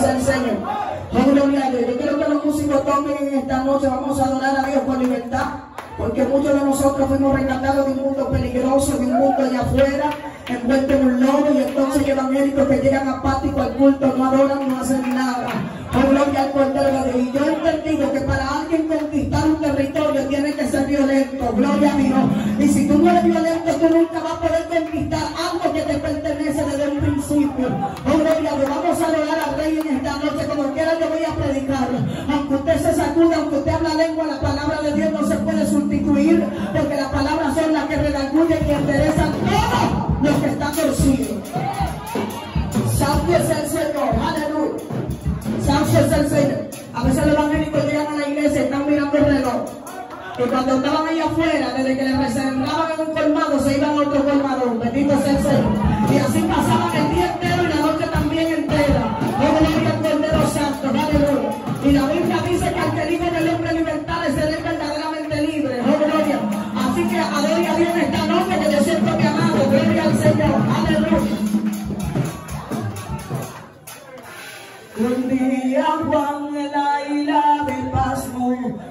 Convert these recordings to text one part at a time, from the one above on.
Sea el Señor. Gloria Dios. Yo quiero que los músicos tomen en esta noche. Vamos a adorar a Dios con libertad. Porque muchos de nosotros fuimos rescatados de un mundo peligroso, de un mundo allá afuera, envuelto en un lobo, y entonces evangélicos que llegan apáticos al culto, no adoran, no hacen nada. Oh, gloria al Cordero de Dios. Y yo he entendido que para alguien conquistar un territorio tiene que ser violento. Gloria a Dios. Y si tú no eres violento, tú nunca vas aunque usted habla lengua, la palabra de Dios no se puede sustituir. Porque las palabras son las que redarguyen y enderezan todo lo que está torcido. Santo es el Señor. Aleluya. Santo es el Señor. A veces los evangélicos llegan a la iglesia y están mirando el reloj. Y cuando estaban ahí afuera, desde que les reservaban en un colmado, se iban a otro colmado. Bendito sea el Señor. Y así pasaban el día entero Un día Juan en la isla de Pasmo,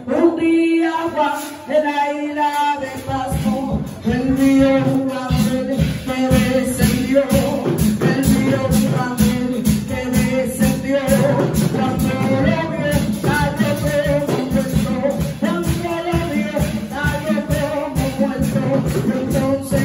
un día Juan en la isla de Pasmo, él vio un ángel que descendió, él vio un ángel que descendió, cuando lo vio, como muerto, cuando lo vio, como muerto, entonces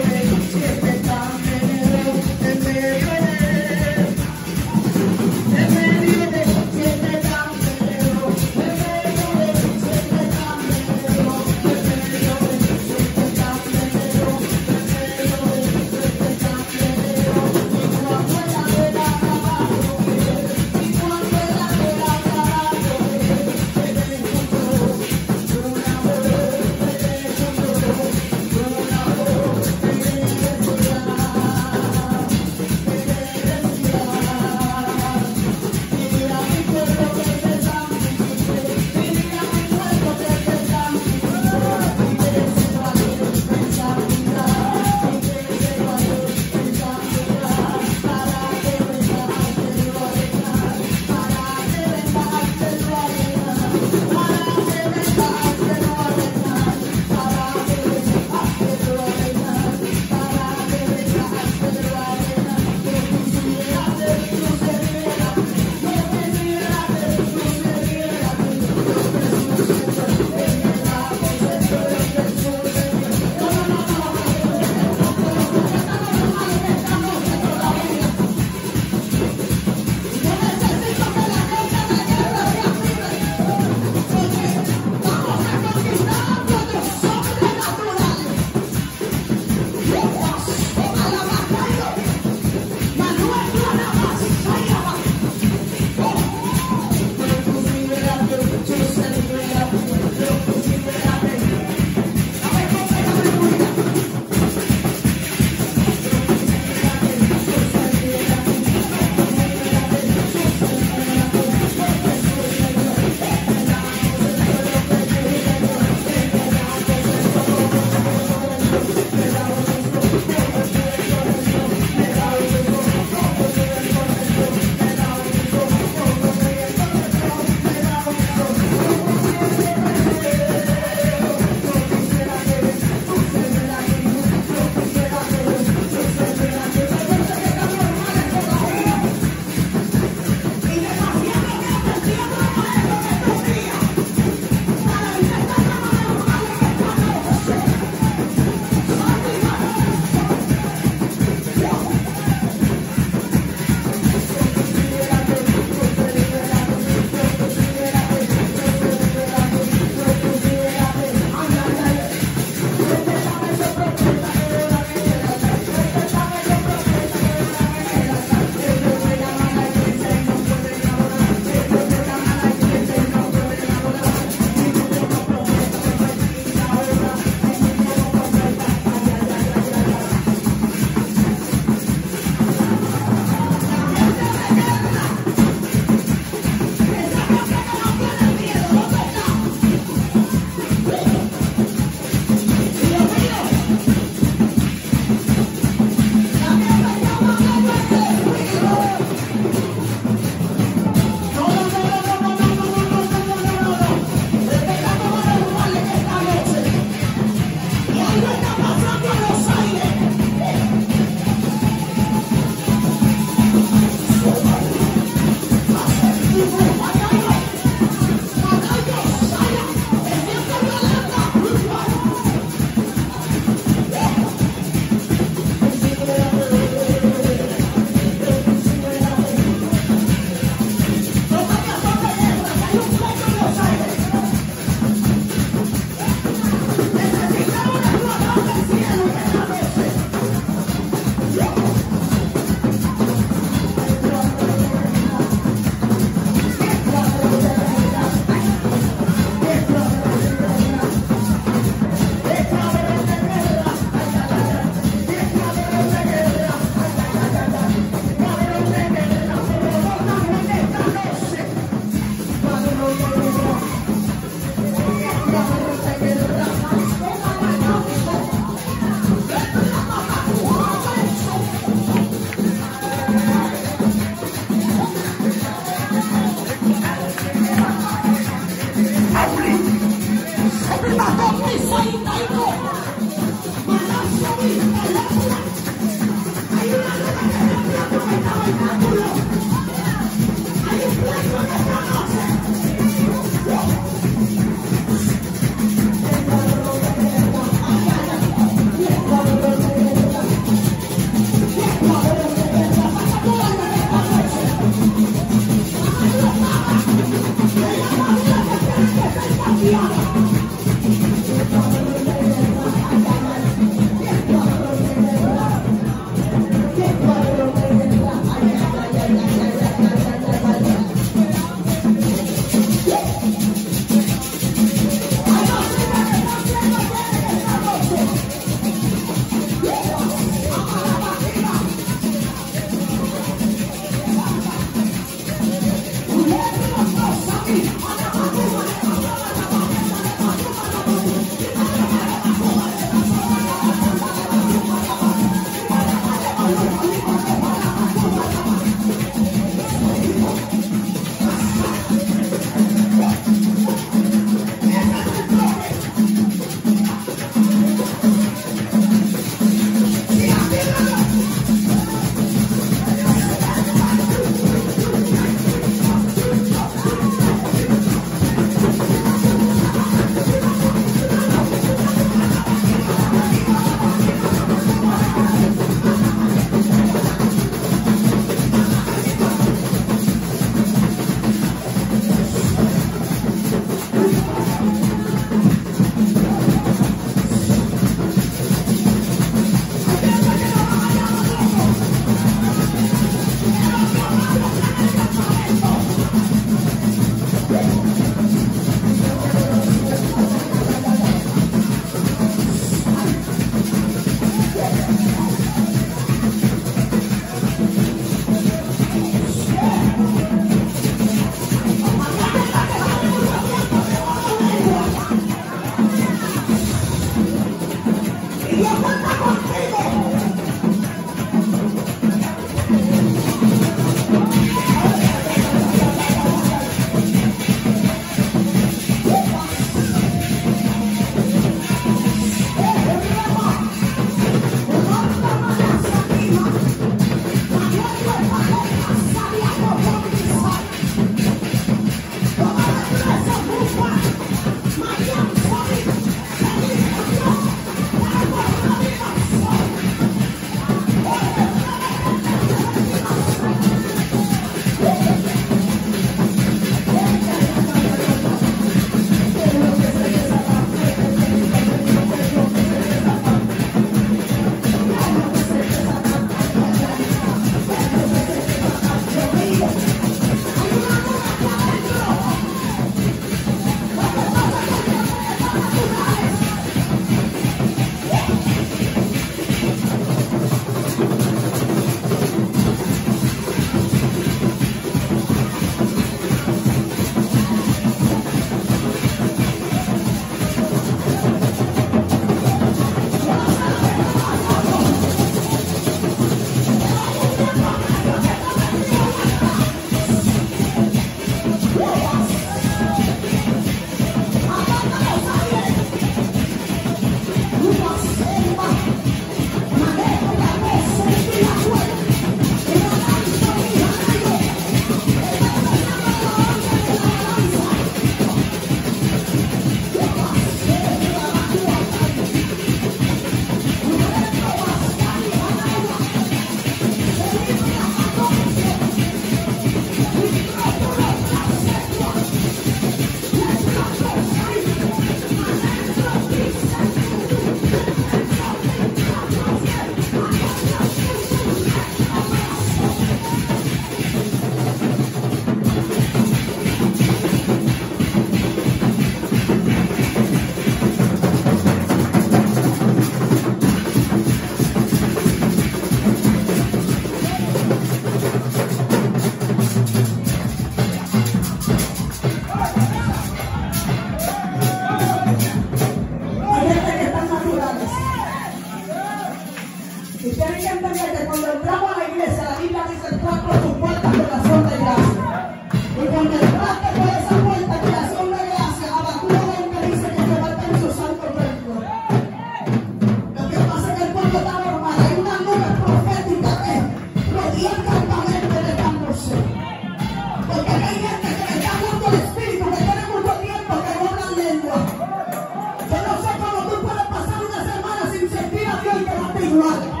right.